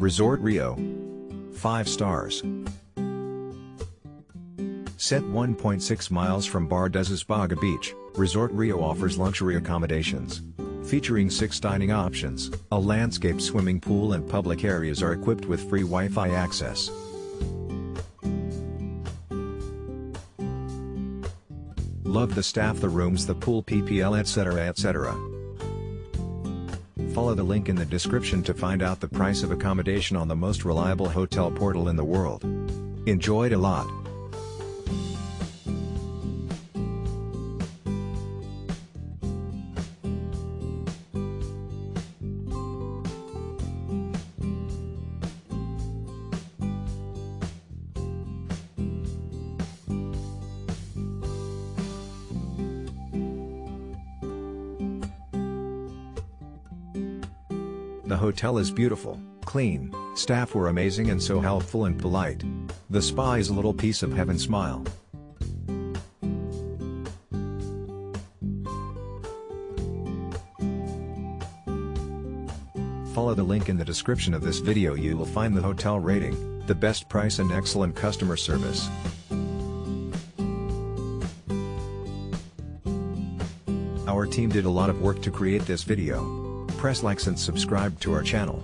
Resort Rio. 5 stars. Set 1.6 miles from Bardez's Baga Beach, Resort Rio offers luxury accommodations. Featuring six dining options, a landscape swimming pool and public areas are equipped with free Wi-Fi access. Love the staff the rooms the pool PPL etc etc. Follow the link in the description to find out the price of accommodation on the most reliable hotel portal in the world. Enjoyed a lot. The hotel is beautiful, clean, staff were amazing and so helpful and polite. The spa is a little piece of heaven smile. Follow the link in the description of this video you will find the hotel rating, the best price and excellent customer service. Our team did a lot of work to create this video. Press likes and subscribe to our channel.